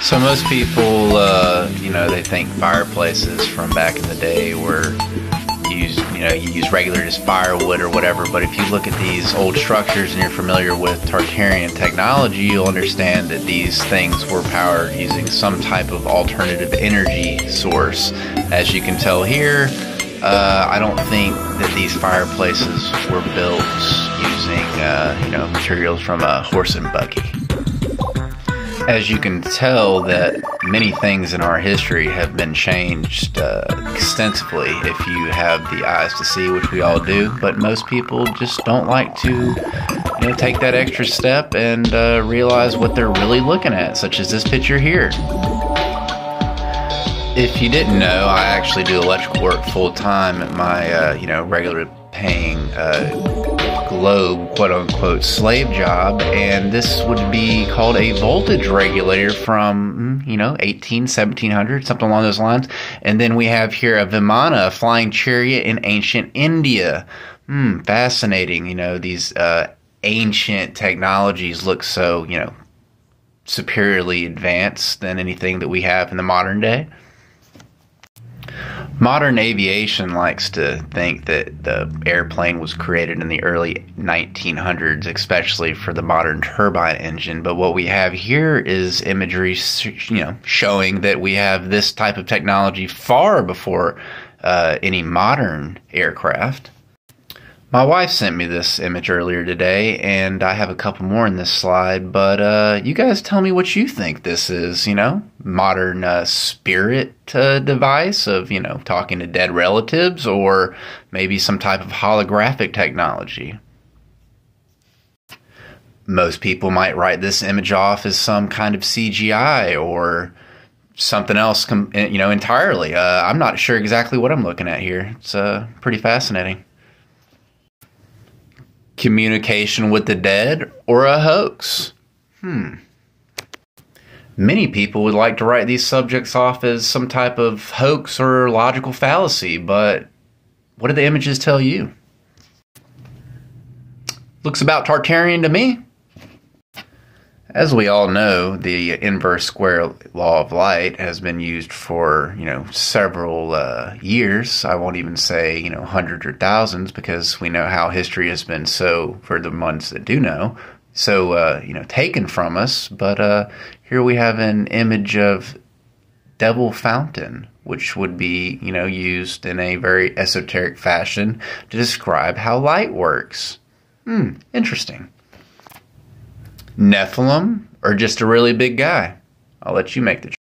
So most people, uh, you know, they think fireplaces from back in the day were used, you know, you use regular just firewood or whatever. But if you look at these old structures and you're familiar with Tartarian technology, you'll understand that these things were powered using some type of alternative energy source. As you can tell here, uh, I don't think that these fireplaces were built using, uh, you know, materials from a horse and buggy as you can tell, that many things in our history have been changed uh, extensively if you have the eyes to see, which we all do. But most people just don't like to, you know, take that extra step and uh, realize what they're really looking at, such as this picture here. If you didn't know, I actually do electrical work full time at my, uh, you know, regular paying uh, Globe quote unquote slave job, and this would be called a voltage regulator from, you know, 18, 1700, something along those lines. And then we have here a Vimana, a flying chariot in ancient India. Hmm, fascinating. You know, these uh, ancient technologies look so, you know, superiorly advanced than anything that we have in the modern day. Modern aviation likes to think that the airplane was created in the early 1900s, especially for the modern turbine engine. But what we have here is imagery, you know, showing that we have this type of technology far before uh, any modern aircraft. My wife sent me this image earlier today, and I have a couple more in this slide. But uh, you guys tell me what you think this is. You know, modern uh, spirit uh, device of you know talking to dead relatives, or maybe some type of holographic technology. Most people might write this image off as some kind of CGI or something else, you know, entirely. Uh, I'm not sure exactly what I'm looking at here. It's uh, pretty fascinating communication with the dead, or a hoax? Hmm. Many people would like to write these subjects off as some type of hoax or logical fallacy, but what do the images tell you? Looks about Tartarian to me. As we all know, the inverse square law of light has been used for, you know, several uh, years. I won't even say, you know, hundreds or thousands because we know how history has been so, for the ones that do know, so, uh, you know, taken from us. But uh, here we have an image of Devil Fountain, which would be, you know, used in a very esoteric fashion to describe how light works. Hmm, interesting. Nephilim or just a really big guy? I'll let you make the choice.